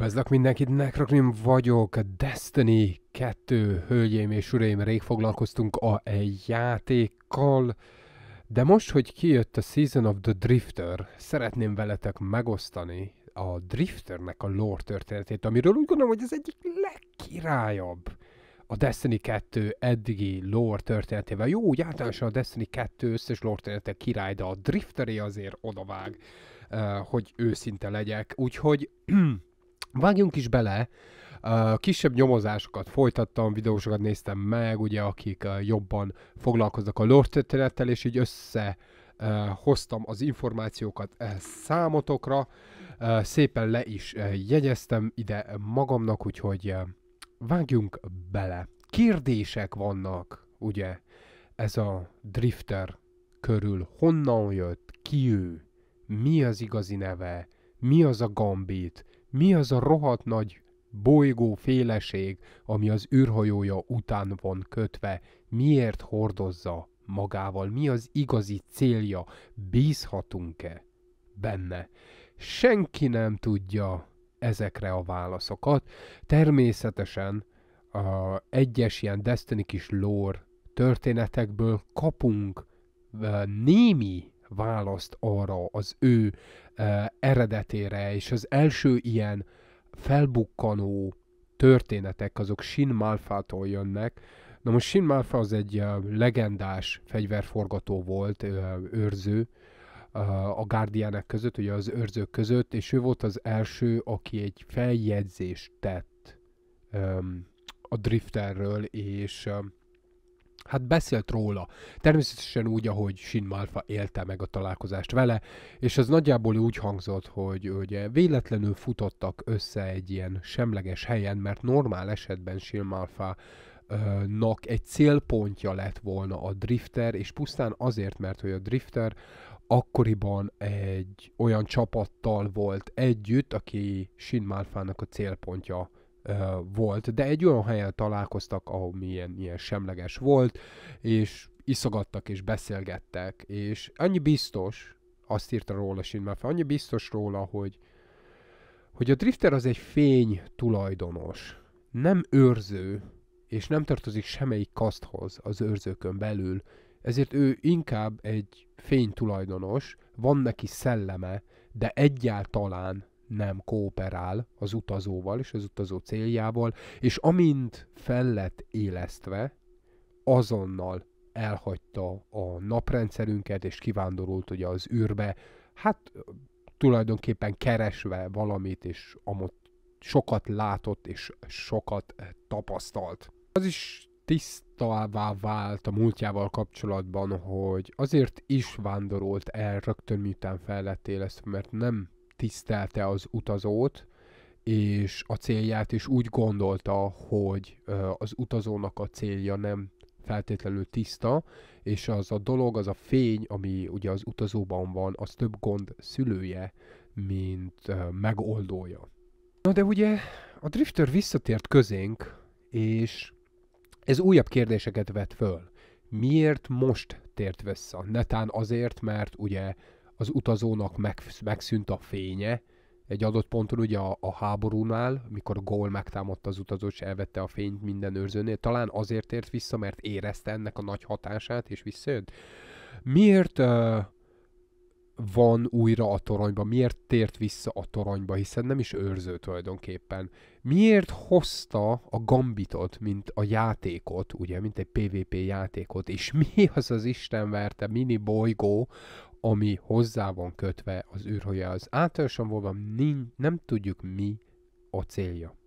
Üdvözlök mindenkit, Necrokrim vagyok, Destiny 2, hölgyeim és uraim, rég foglalkoztunk a játékkal, de most, hogy kijött a Season of the Drifter, szeretném veletek megosztani a Drifternek a lore történetét, amiről úgy gondolom, hogy ez egyik legkirályabb a Destiny 2 eddigi lore történetével. Jó, úgy általánosan a Destiny 2 összes lore története király, de a Drifteré azért odavág, uh, hogy őszinte legyek. Úgyhogy Vágjunk is bele, kisebb nyomozásokat folytattam, videósokat néztem meg, ugye, akik jobban foglalkoznak a lore történettel, és így össze uh, az információkat uh, számotokra, szépen le is jegyeztem ide magamnak, úgyhogy vágjunk bele. Kérdések vannak, ugye, ez a drifter körül, honnan jött, ki ő, mi az igazi neve, mi az a gambit, mi az a rohadt nagy bolygó féleség, ami az űrhajója után van kötve, miért hordozza magával, mi az igazi célja, bízhatunk-e benne. Senki nem tudja ezekre a válaszokat. Természetesen a egyes ilyen Destiny kis lore történetekből kapunk némi választ arra az ő uh, eredetére, és az első ilyen felbukkanó történetek azok Shin Malfától jönnek. Na most Shin Malfa az egy uh, legendás fegyverforgató volt, uh, őrző, a Guardianek között, ugye az őrzők között, és ő volt az első, aki egy feljegyzést tett um, a Drifterről, és um, hát beszélt róla. Természetesen úgy, ahogy Shin Malfa élte meg a találkozást vele, és az nagyjából úgy hangzott, hogy ugye véletlenül futottak össze egy ilyen semleges helyen, mert normál esetben Shin Malfa nak egy célpontja lett volna a Drifter, és pusztán azért, mert hogy a Drifter akkoriban egy olyan csapattal volt együtt, aki Shin Malfának a célpontja volt, de egy olyan helyen találkoztak, ahol milyen ilyen semleges volt, és iszogattak és beszélgettek, és annyi biztos, azt írta róla Sinmafe, annyi biztos róla, hogy, hogy a drifter az egy fény tulajdonos, nem őrző, és nem tartozik semmelyik kaszthoz az őrzőkön belül, ezért ő inkább egy fény tulajdonos, van neki szelleme, de egyáltalán nem kooperál az utazóval és az utazó céljával, és amint fel lett élesztve, azonnal elhagyta a naprendszerünket, és kivándorult ugye az űrbe, hát tulajdonképpen keresve valamit, és amott sokat látott, és sokat tapasztalt. Az is tisztává vált a múltjával kapcsolatban, hogy azért is vándorolt el rögtön miután fel lett élesztve, mert nem tisztelte az utazót, és a célját is úgy gondolta, hogy az utazónak a célja nem feltétlenül tiszta, és az a dolog, az a fény, ami ugye az utazóban van, az több gond szülője, mint megoldója. Na de ugye a Drifter visszatért közénk, és ez újabb kérdéseket vet föl. Miért most tért vissza? Netán azért, mert ugye az utazónak meg, megszűnt a fénye, egy adott ponton ugye a, a háborúnál, mikor Gól megtámadta az utazó, és elvette a fényt minden őrzőnél, talán azért ért vissza, mert érezte ennek a nagy hatását, és visszajött. Miért uh, van újra a toronyba? Miért tért vissza a toronyba, hiszen nem is őrző tulajdonképpen? Miért hozta a gambitot, mint a játékot, ugye, mint egy PvP játékot, és mi az az Isten verte mini bolygó, ami hozzá van kötve az űrhajóhoz. Általánosan volva nem tudjuk mi a célja.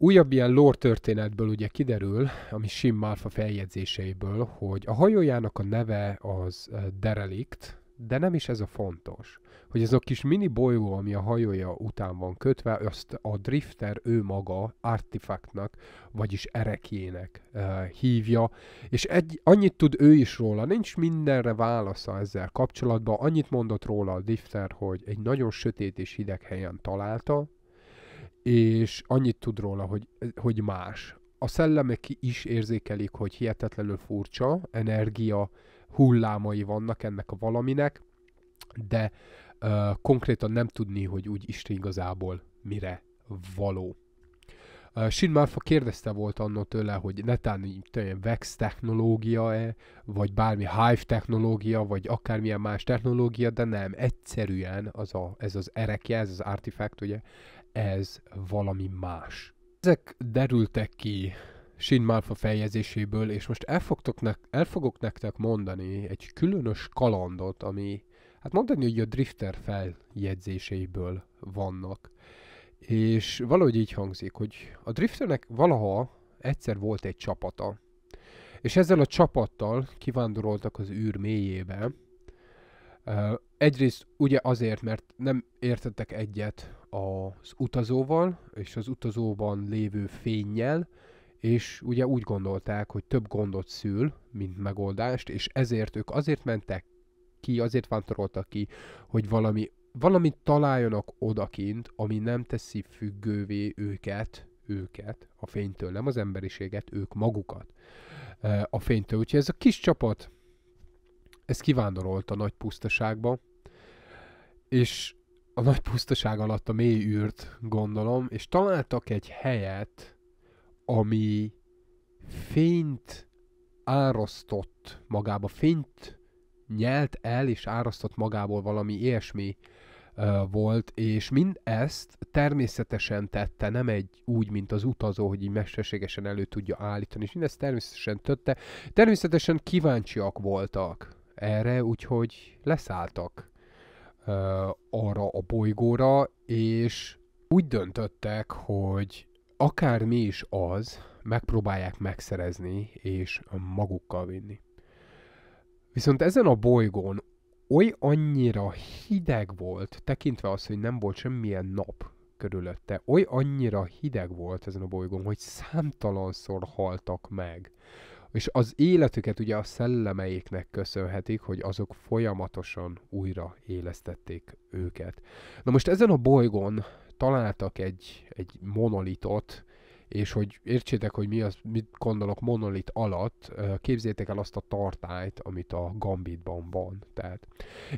Újabb ilyen lore történetből ugye kiderül, ami Sim Malfa feljegyzéseiből, hogy a hajójának a neve az eh, Derelict, de nem is ez a fontos. Hogy ez a kis mini bolygó, ami a hajója után van kötve, azt a drifter ő maga artifaktnak, vagyis erekjének uh, hívja, és egy, annyit tud ő is róla, nincs mindenre válasza ezzel kapcsolatban, annyit mondott róla a drifter, hogy egy nagyon sötét és hideg helyen találta, és annyit tud róla, hogy, hogy más. A szellemek is érzékelik, hogy hihetetlenül furcsa, energia hullámai vannak ennek a valaminek, de uh, konkrétan nem tudni, hogy úgy Isten igazából mire való. Shin Marfa kérdezte volt annó tőle, hogy netán ilyen Vex technológia-e, vagy bármi Hive technológia, vagy akármilyen más technológia, de nem, egyszerűen az a, ez az erekje, ez az artifact, ugye, ez valami más. Ezek derültek ki Shin Malfa feljegyzéséből, és most el, fogtok ne- el fogok nektek mondani egy különös kalandot, ami, hát mondani, hogy a Drifter feljegyzéseiből vannak. És valahogy így hangzik, hogy a Drifternek valaha egyszer volt egy csapata, és ezzel a csapattal kivándoroltak az űr mélyébe. Egyrészt ugye azért, mert nem értettek egyet az utazóval, és az utazóban lévő fényjel, és ugye úgy gondolták, hogy több gondot szül, mint megoldást, és ezért ők azért mentek ki, azért vándoroltak ki, hogy valami, valamit találjanak odakint, ami nem teszi függővé őket, őket, a fénytől, nem az emberiséget, ők magukat a fénytől. Úgyhogy ez a kis csapat, ez kivándorolt a nagy pusztaságba, és a nagy pusztaság alatt a mély űrt, gondolom, és találtak egy helyet, ami fényt árasztott magába, fényt nyelt el és árasztott magából valami ilyesmi volt, és mind ezt természetesen tette, nem egy úgy, mint az utazó, hogy így mesterségesen elő tudja állítani, és mindezt természetesen tette. Természetesen kíváncsiak voltak erre, úgyhogy leszálltak uh, arra a bolygóra, és úgy döntöttek, hogy akármi is az, megpróbálják megszerezni és magukkal vinni. Viszont ezen a bolygón oly annyira hideg volt, tekintve az, hogy nem volt semmilyen nap körülötte, oly annyira hideg volt ezen a bolygón, hogy számtalanszor haltak meg. És az életüket ugye a szellemeiknek köszönhetik, hogy azok folyamatosan újra élesztették őket. Na most ezen a bolygón találtak egy, egy monolitot, és hogy értsétek, hogy mi az, mit gondolok monolit alatt, képzétek el azt a tartályt, amit a Gambitban van. Tehát.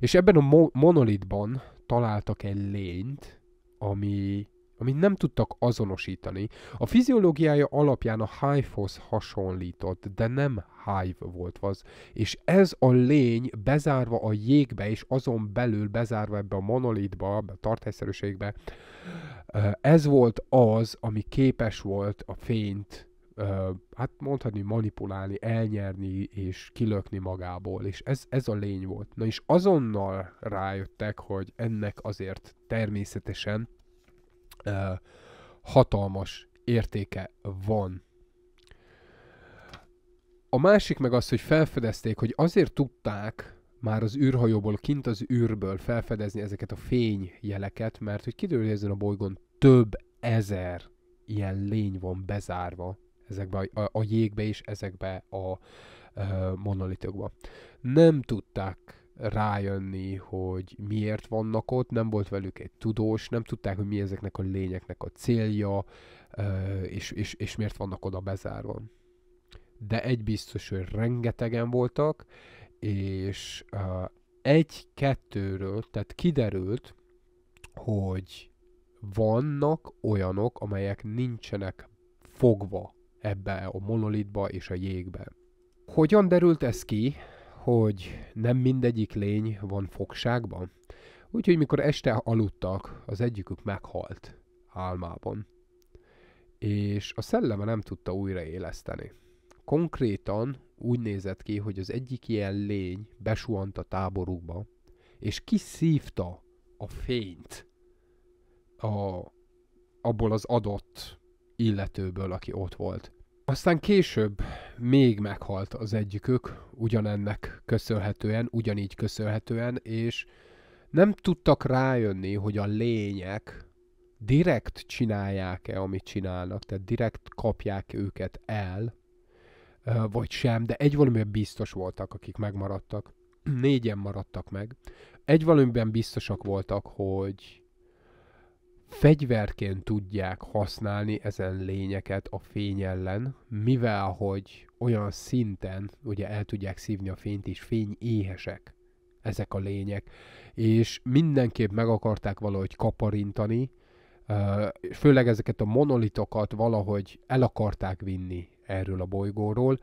És ebben a mo- monolitban találtak egy lényt, ami amit nem tudtak azonosítani. A fiziológiája alapján a Hive-hoz hasonlított, de nem Hive volt az. És ez a lény bezárva a jégbe, és azon belül bezárva ebbe a monolitba, a tartályszerűségbe, ez volt az, ami képes volt a fényt hát mondhatni manipulálni, elnyerni és kilökni magából, és ez, ez a lény volt. Na és azonnal rájöttek, hogy ennek azért természetesen uh, hatalmas értéke van. A másik meg az, hogy felfedezték, hogy azért tudták már az űrhajóból, kint az űrből felfedezni ezeket a fényjeleket, mert hogy kiderül, hogy ezen a bolygón több ezer ilyen lény van bezárva ezekbe a, a, a jégbe és ezekbe a, a monolitokba. Nem tudták rájönni, hogy miért vannak ott, nem volt velük egy tudós, nem tudták, hogy mi ezeknek a lényeknek a célja, és, és, és miért vannak oda bezárva. De egy biztos, hogy rengetegen voltak, és egy-kettőről, tehát kiderült, hogy vannak olyanok, amelyek nincsenek fogva ebbe a monolitba és a jégbe. Hogyan derült ez ki? Hogy nem mindegyik lény van fogságban. Úgyhogy mikor este aludtak, az egyikük meghalt álmában. És a szelleme nem tudta újraéleszteni. Konkrétan úgy nézett ki, hogy az egyik ilyen lény besuhant a táborukba, és kiszívta a fényt a, abból az adott illetőből, aki ott volt. Aztán később még meghalt az egyikük, ugyanennek köszönhetően, ugyanígy köszönhetően, és nem tudtak rájönni, hogy a lények direkt csinálják-e, amit csinálnak, tehát direkt kapják őket el, vagy sem, de egy valamiben biztos voltak, akik megmaradtak. Négyen maradtak meg. Egy valamiben biztosak voltak, hogy fegyverként tudják használni ezen lényeket a fény ellen, mivel hogy olyan szinten ugye el tudják szívni a fényt, és fény éhesek ezek a lények. És mindenképp meg akarták valahogy kaparintani, főleg ezeket a monolitokat valahogy el akarták vinni erről a bolygóról.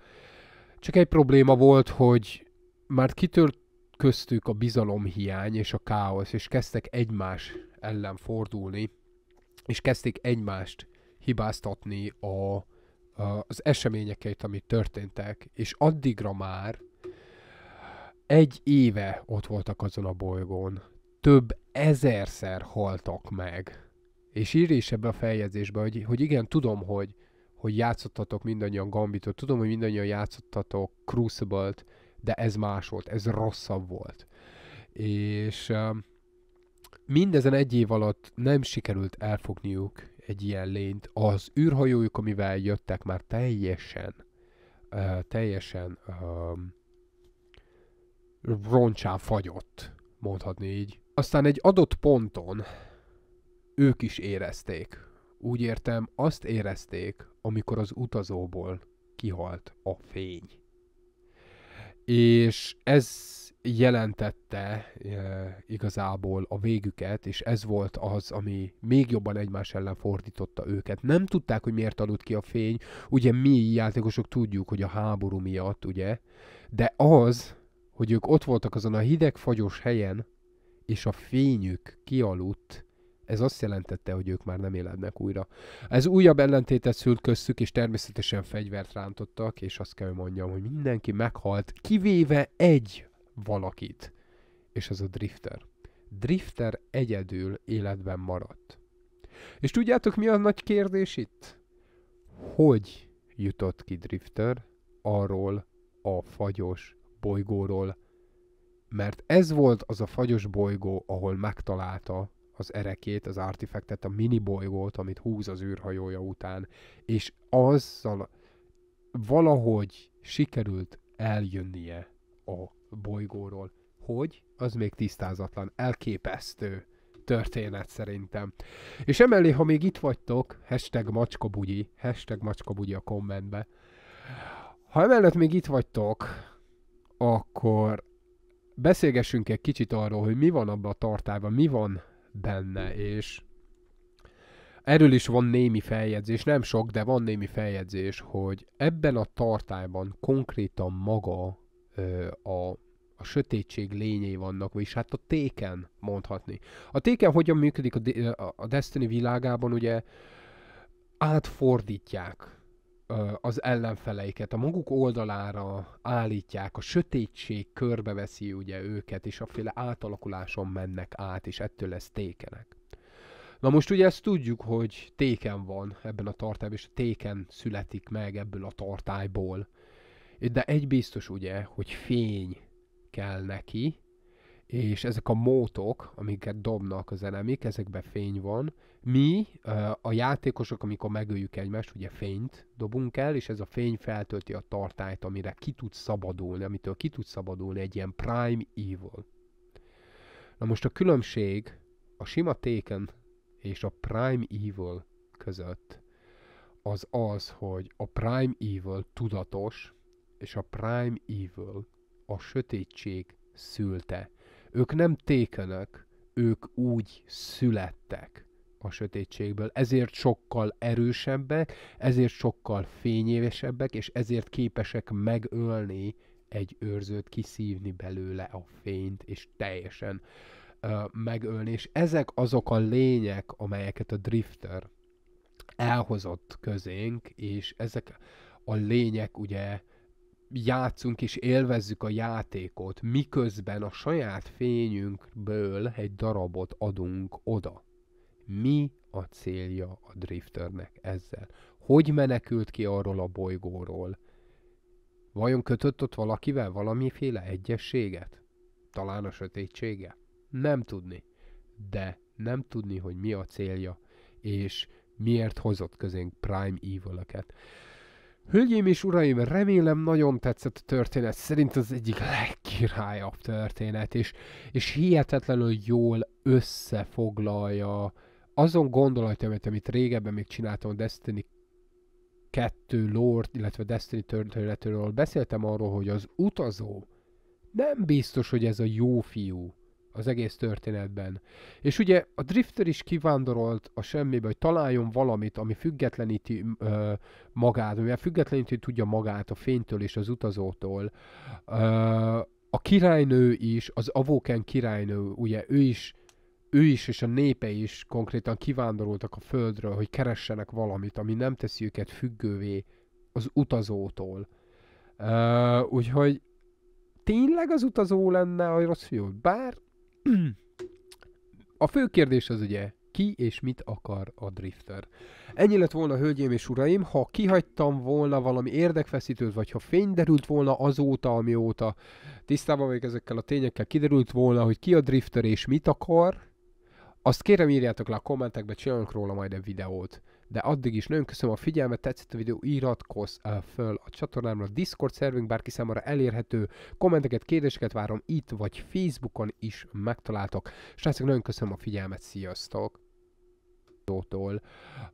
Csak egy probléma volt, hogy már kitört köztük a bizalomhiány és a káosz, és kezdtek egymás ellen fordulni, és kezdték egymást hibáztatni a, az eseményeket, amit történtek, és addigra már egy éve ott voltak azon a bolygón. Több ezerszer haltak meg. És írj is ebbe a feljegyzésbe, hogy, hogy igen, tudom, hogy, hogy játszottatok mindannyian Gambitot, tudom, hogy mindannyian játszottatok Crucible-t, de ez más volt, ez rosszabb volt. És mindezen egy év alatt nem sikerült elfogniuk egy ilyen lényt. Az űrhajójuk, amivel jöttek, már teljesen, uh, teljesen uh, roncsán fagyott, mondhatni így. Aztán egy adott ponton ők is érezték. Úgy értem, azt érezték, amikor az utazóból kihalt a fény. És ez jelentette e, igazából a végüket, és ez volt az, ami még jobban egymás ellen fordította őket. Nem tudták, hogy miért aludt ki a fény, ugye mi játékosok tudjuk, hogy a háború miatt, ugye, de az, hogy ők ott voltak azon a hideg, fagyos helyen, és a fényük kialudt, ez azt jelentette, hogy ők már nem életnek újra. Ez újabb ellentétet szült köztük, és természetesen fegyvert rántottak, és azt kell, hogy mondjam, hogy mindenki meghalt, kivéve egy valakit, és az a Drifter. Drifter egyedül életben maradt. És tudjátok, mi a nagy kérdés itt? Hogy jutott ki Drifter arról a fagyos bolygóról, mert ez volt az a fagyos bolygó, ahol megtalálta az erekét, az artifektet, a mini bolygót, amit húz az űrhajója után, és azzal valahogy sikerült eljönnie a bolygóról. Hogy? Az még tisztázatlan. Elképesztő történet szerintem. És emellé, ha még itt vagytok, hashtag macskabugyi, hashtag macskabugyi a kommentbe, ha emellett még itt vagytok, akkor beszélgessünk egy kicsit arról, hogy mi van abban a tartályban, mi van benne, és erről is van némi feljegyzés, nem sok, de van némi feljegyzés, hogy ebben a tartályban konkrétan maga ö, a, a sötétség lényei vannak, vagyis hát a téken mondhatni. A téken hogyan működik a, a Destiny világában, ugye átfordítják az ellenfeleiket a maguk oldalára állítják, a sötétség körbeveszi ugye őket, és a féle átalakuláson mennek át, és ettől lesz tékenek. Na most ugye ezt tudjuk, hogy téken van ebben a tartályban, és téken születik meg ebből a tartályból. De egy biztos ugye, hogy fény kell neki, és ezek a mótok, amiket dobnak az enemik, ezekben fény van. Mi, a játékosok, amikor megöljük egymást, ugye fényt dobunk el, és ez a fény feltölti a tartályt, amire ki tud szabadulni, amitől ki tud szabadulni egy ilyen Prime Evil. Na most a különbség a sima Taken és a Prime Evil között az az, hogy a Prime Evil tudatos, és a Prime Evil a sötétség szülte ők nem tékenek, ők úgy születtek a sötétségből, ezért sokkal erősebbek, ezért sokkal fényévesebbek, és ezért képesek megölni egy őrzőt, kiszívni belőle a fényt, és teljesen uh, megölni. És ezek azok a lények, amelyeket a Drifter elhozott közénk, és ezek a lények ugye játszunk és élvezzük a játékot, miközben a saját fényünkből egy darabot adunk oda. Mi a célja a drifternek ezzel? Hogy menekült ki arról a bolygóról? Vajon kötött ott valakivel valamiféle egyességet? Talán a sötétsége? Nem tudni. De nem tudni, hogy mi a célja, és miért hozott közénk Prime Evil-öket. Hölgyeim és uraim, remélem nagyon tetszett a történet. Szerint az egyik legkirályabb történet, és, és hihetetlenül jól összefoglalja azon gondolatomat, amit régebben még csináltam a Destiny 2 Lord, illetve Destiny történetéről. Beszéltem arról, hogy az utazó nem biztos, hogy ez a jó fiú az egész történetben. És ugye a Drifter is kivándorolt a semmibe, hogy találjon valamit, ami függetleníti ö, magát, ami függetleníti tudja magát a fénytől és az utazótól. Ö, a királynő is, az Avoken királynő, ugye ő is ő is és a népe is konkrétan kivándoroltak a földről, hogy keressenek valamit, ami nem teszi őket függővé az utazótól. Uh, úgyhogy tényleg az utazó lenne a rossz fiú? Bár a fő kérdés az ugye, ki és mit akar a drifter. Ennyi lett volna, hölgyeim és uraim, ha kihagytam volna valami érdekfeszítőt, vagy ha fény derült volna azóta, amióta tisztában vagyok ezekkel a tényekkel, kiderült volna, hogy ki a drifter és mit akar, azt kérem írjátok le a kommentekbe, csinálunk róla majd egy videót. De addig is nagyon köszönöm a figyelmet, tetszett a videó, iratkozz uh, föl a csatornámra, a Discord szervünk bárki számára elérhető, kommenteket, kérdéseket várom itt vagy Facebookon is megtaláltok. Srácok, nagyon köszönöm a figyelmet, sziasztok!